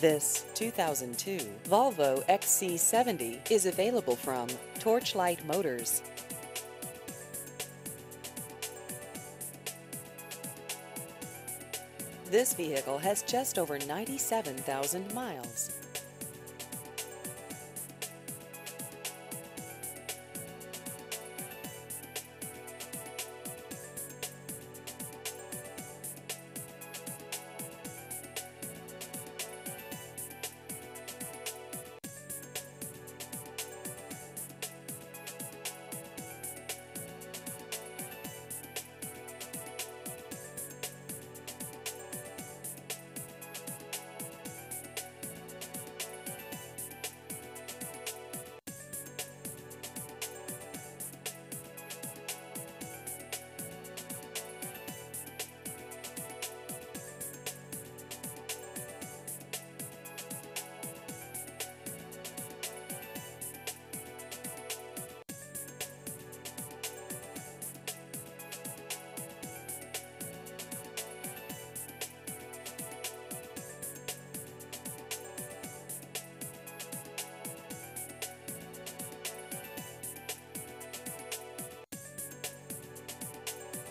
This 2002 Volvo XC70 is available from Torchlight Motors. This vehicle has just over 97,000 miles.